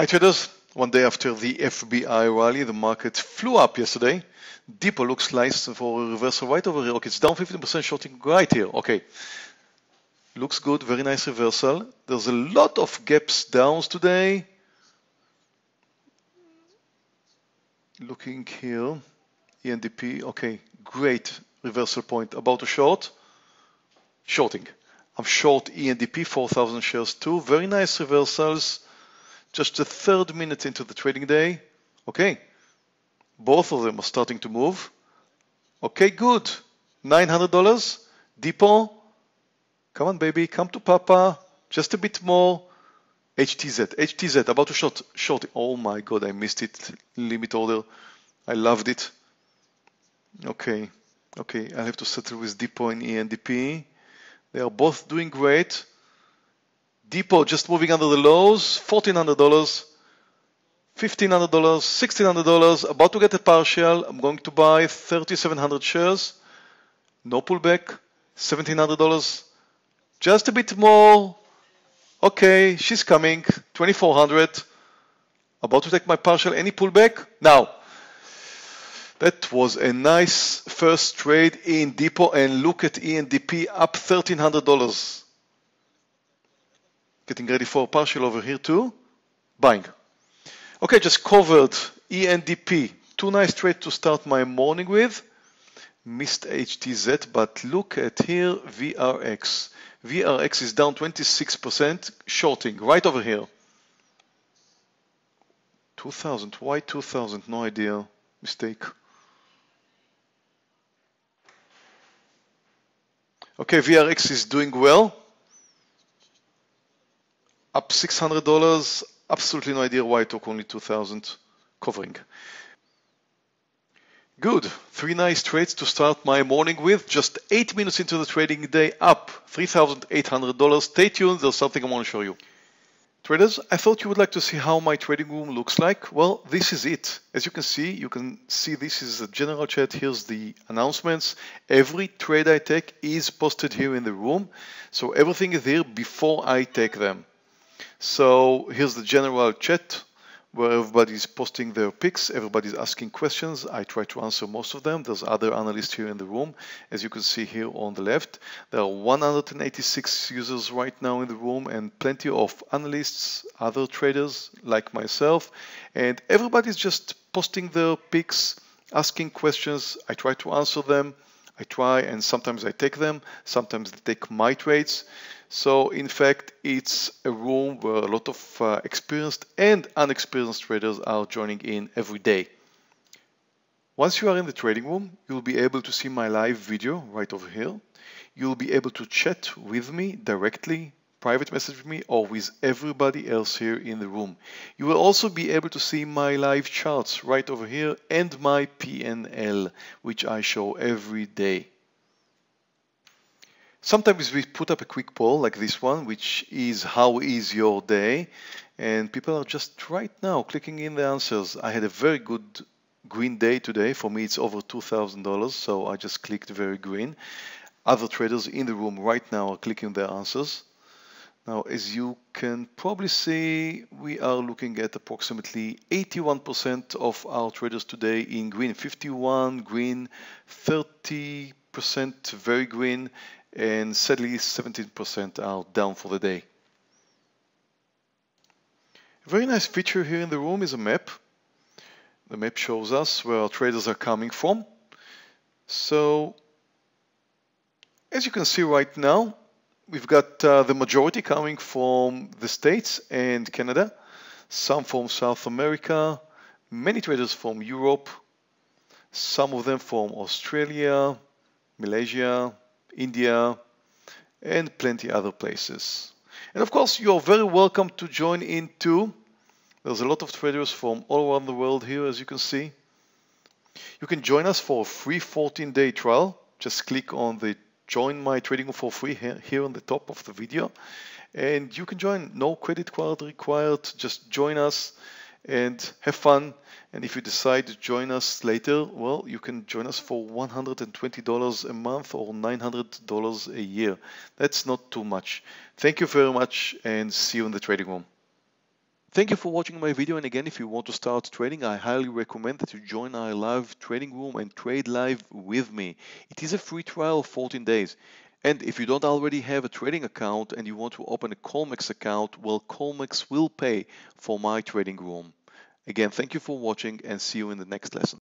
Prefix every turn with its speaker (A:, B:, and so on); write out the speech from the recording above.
A: Hi traders, one day after the FBI rally, the market flew up yesterday. DEPO looks nice for a reversal right over here. Okay, it's down 15% shorting right here. Okay, looks good, very nice reversal. There's a lot of gaps downs today. Looking here, ENDP, okay, great reversal point, about to short, shorting. I'm short ENDP, 4,000 shares too, very nice reversals just the third minute into the trading day. Okay, both of them are starting to move. Okay, good. $900. DEPO, come on, baby, come to Papa. Just a bit more. HTZ, HTZ, about to short, short. Oh my God, I missed it. Limit order. I loved it. Okay, okay, I have to settle with DEPO and ENDP. They are both doing great. DEPO just moving under the lows, $1,400, $1,500, $1,600, about to get a partial. I'm going to buy 3,700 shares. No pullback, $1,700. Just a bit more. Okay, she's coming, 2,400. About to take my partial. Any pullback? Now, that was a nice first trade in DEPO and look at ENDP up $1,300 getting ready for partial over here too. Buying. Okay, just covered ENDP. Two nice trades to start my morning with. Missed HTZ, but look at here VRX. VRX is down 26%, shorting right over here. 2000, why 2000? No idea, mistake. Okay, VRX is doing well up $600. Absolutely no idea why it took only 2000 covering. Good. Three nice trades to start my morning with. Just eight minutes into the trading day, up $3,800. Stay tuned. There's something I want to show you. Traders, I thought you would like to see how my trading room looks like. Well, this is it. As you can see, you can see this is a general chat. Here's the announcements. Every trade I take is posted here in the room. So everything is here before I take them. So here's the general chat where everybody's posting their picks, everybody's asking questions. I try to answer most of them. There's other analysts here in the room. As you can see here on the left, there are 186 users right now in the room and plenty of analysts, other traders like myself, and everybody's just posting their picks, asking questions. I try to answer them. I try and sometimes I take them, sometimes they take my trades. So in fact, it's a room where a lot of uh, experienced and unexperienced traders are joining in every day. Once you are in the trading room, you'll be able to see my live video right over here. You'll be able to chat with me directly, private message me, or with everybody else here in the room. You will also be able to see my live charts right over here and my PNL, which I show every day. Sometimes we put up a quick poll like this one, which is how is your day? And people are just right now clicking in the answers. I had a very good green day today. For me, it's over $2,000, so I just clicked very green. Other traders in the room right now are clicking their answers. Now, as you can probably see, we are looking at approximately 81% of our traders today in green, 51 green, 30% very green, and sadly 17% are down for the day. A very nice feature here in the room is a map. The map shows us where our traders are coming from. So as you can see right now, we've got uh, the majority coming from the States and Canada, some from South America, many traders from Europe, some of them from Australia, Malaysia, India, and plenty other places. And of course, you're very welcome to join in too. There's a lot of traders from all around the world here, as you can see. You can join us for a free 14-day trial. Just click on the join my trading for free here, here on the top of the video. And you can join, no credit card required. Just join us and have fun. And if you decide to join us later, well, you can join us for $120 a month or $900 a year. That's not too much. Thank you very much and see you in the trading room. Thank you for watching my video and again if you want to start trading I highly recommend that you join our live trading room and trade live with me. It is a free trial of 14 days and if you don't already have a trading account and you want to open a Colmex account, well Colmex will pay for my trading room. Again, thank you for watching and see you in the next lesson.